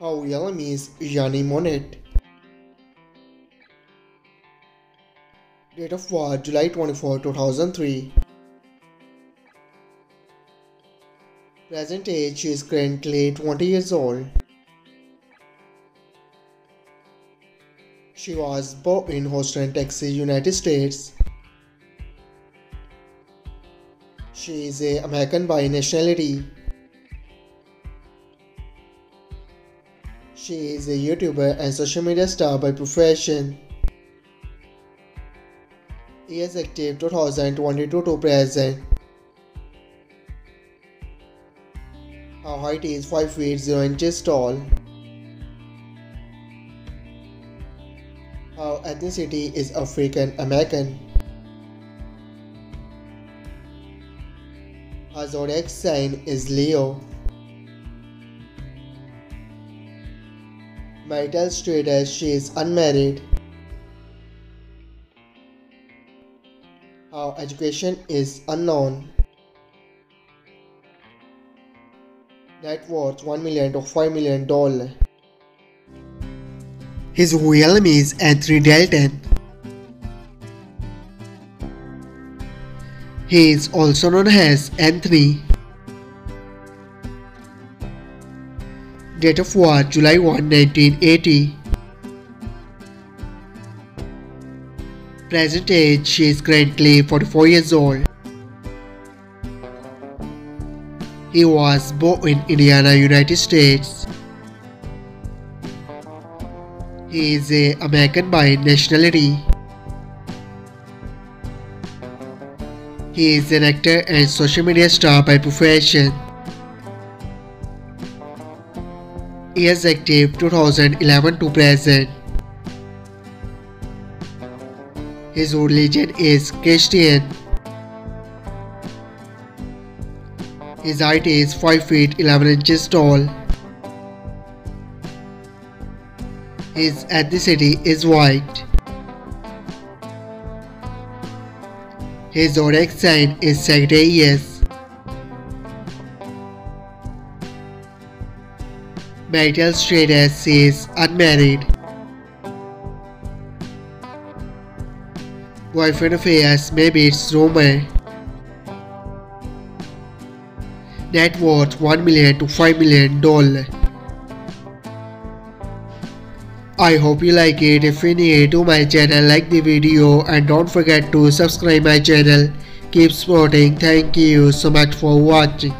How young is Yanni Monett? Date of birth July 24, 2003. Present age she is currently 20 years old. She was born in Houston, Texas, United States. She is a American by nationality. She is a YouTuber and social media star by profession. Is active 2022 to present. Her height is 5 feet 0 inches tall. Her ethnicity is African American. Her zodiac sign is Leo. Marital status she is unmarried. Her education is unknown. Net worth 1 million to 5 million dollar. His real name is Anthony Dalton. He is also known as Anthony. Date of birth July 1, 1980. Present age she is currently 44 years old. He was born in Indiana, United States. He is a American by nationality. He is an actor and social media star by profession. Is active 2011 to present. His religion is Christian. His height is 5 feet 11 inches tall. His ethnicity is white. His zodiac sign is Sagittarius. Marital status is unmarried. Boyfriend affairs maybe it's rumor. Net worth 1 million to 5 million dollar. I hope you like it. If you're new to my channel, like the video and don't forget to subscribe my channel. Keep supporting. Thank you so much for watching.